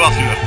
was u